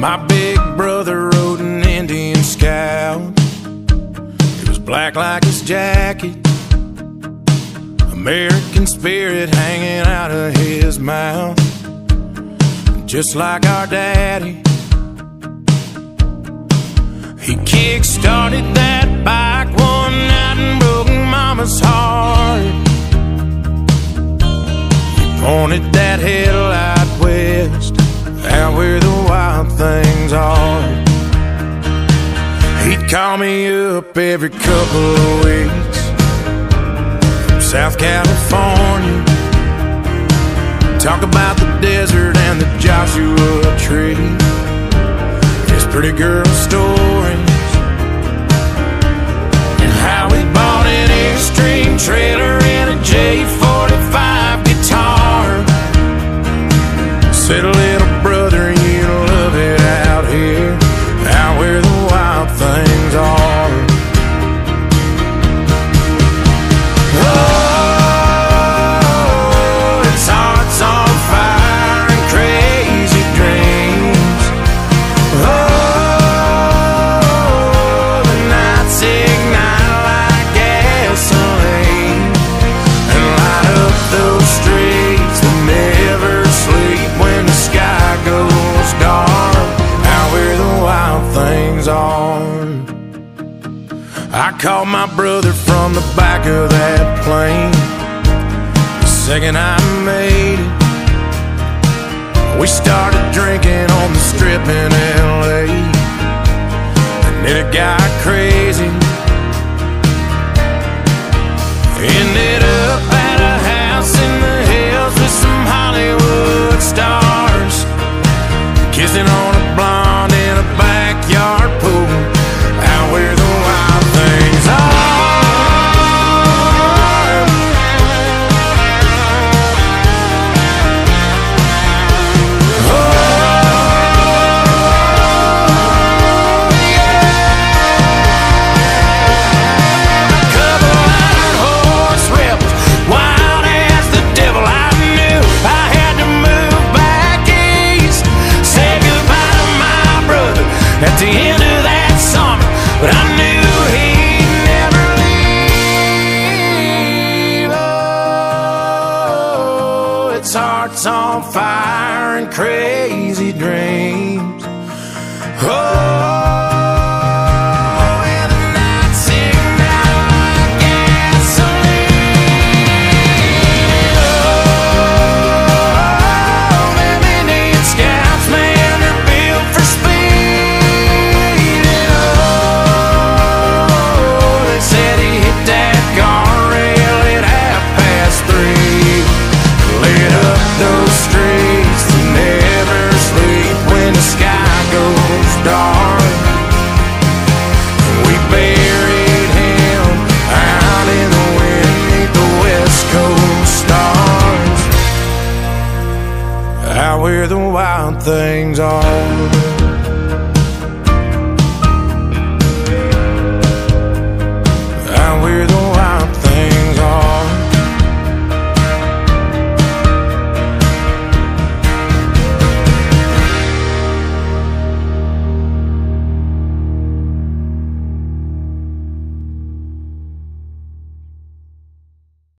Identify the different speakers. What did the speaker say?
Speaker 1: My big brother rode an Indian scout. It was black like his jacket. American spirit hanging out of his mouth. Just like our daddy. He kick started that bike one night and broke mama's heart. He pointed that headlight call me up every couple of weeks from South California. Talk about the desert and the Joshua tree. His pretty girl stories. And how he bought an trailer I called my brother from the back of that plane. The second I made it, we started drinking on the strip in LA. At the end of that summer, but I knew he'd never leave. Oh, it's hearts on fire and crazy dreams. Oh. We buried him out in the the West Coast stars. Out where the wild things are.